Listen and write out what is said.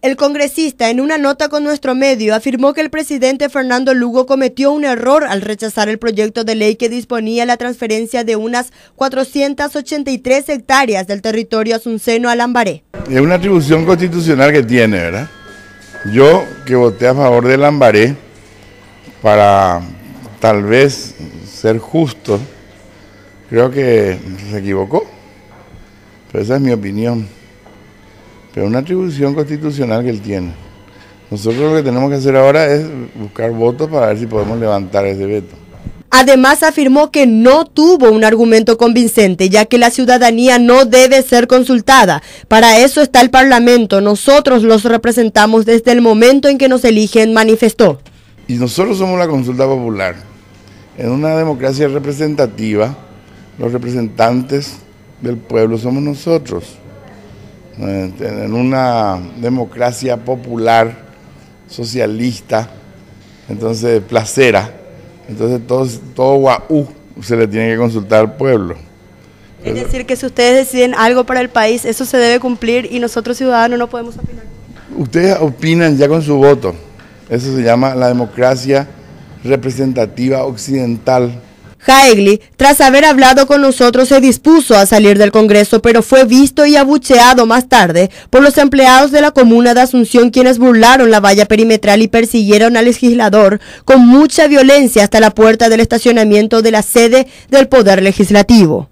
El congresista, en una nota con nuestro medio, afirmó que el presidente Fernando Lugo cometió un error al rechazar el proyecto de ley que disponía la transferencia de unas 483 hectáreas del territorio asunceno a Lambaré. Es una atribución constitucional que tiene, ¿verdad? Yo que voté a favor de Lambaré para tal vez ser justo, creo que se equivocó. Pero esa es mi opinión. Pero una atribución constitucional que él tiene. Nosotros lo que tenemos que hacer ahora es buscar votos para ver si podemos levantar ese veto. Además afirmó que no tuvo un argumento convincente, ya que la ciudadanía no debe ser consultada. Para eso está el Parlamento. Nosotros los representamos desde el momento en que nos eligen, manifestó. Y nosotros somos la consulta popular. En una democracia representativa, los representantes del pueblo somos nosotros. En una democracia popular, socialista, entonces placera, entonces todo, todo guau se le tiene que consultar al pueblo. Es decir, que si ustedes deciden algo para el país, eso se debe cumplir y nosotros ciudadanos no podemos opinar. Ustedes opinan ya con su voto. Eso se llama la democracia representativa occidental. Jaegli, tras haber hablado con nosotros, se dispuso a salir del Congreso, pero fue visto y abucheado más tarde por los empleados de la comuna de Asunción, quienes burlaron la valla perimetral y persiguieron al legislador con mucha violencia hasta la puerta del estacionamiento de la sede del Poder Legislativo.